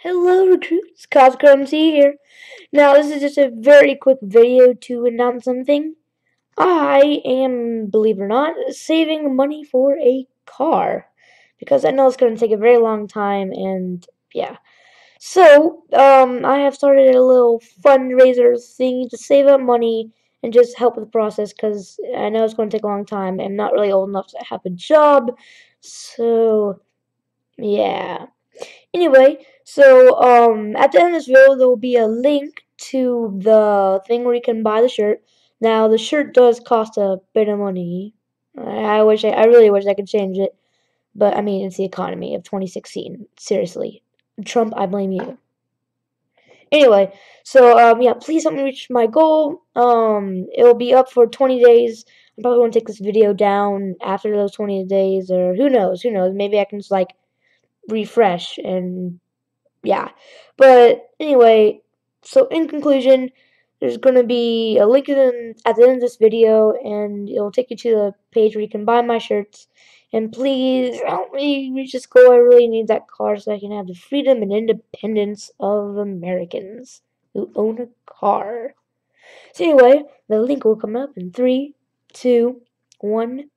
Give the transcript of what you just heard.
Hello recruits, CosmicCrowMC here. Now this is just a very quick video to announce something. I am, believe it or not, saving money for a car. Because I know it's going to take a very long time and yeah. So, um, I have started a little fundraiser thing to save up money and just help with the process because I know it's going to take a long time. I'm not really old enough to have a job. So, yeah. Anyway, so um, at the end of this video, there will be a link to the thing where you can buy the shirt. Now, the shirt does cost a bit of money. I, I wish I, I really wish I could change it, but I mean, it's the economy of 2016. Seriously, Trump, I blame you. Anyway, so um, yeah, please help me reach my goal. Um, it will be up for 20 days. I'm probably to take this video down after those 20 days, or who knows? Who knows? Maybe I can just like refresh and yeah. But anyway, so in conclusion, there's going to be a link in, at the end of this video and it'll take you to the page where you can buy my shirts. And please help me reach this goal. I really need that car so I can have the freedom and independence of Americans who own a car. So anyway, the link will come up in three, two, one.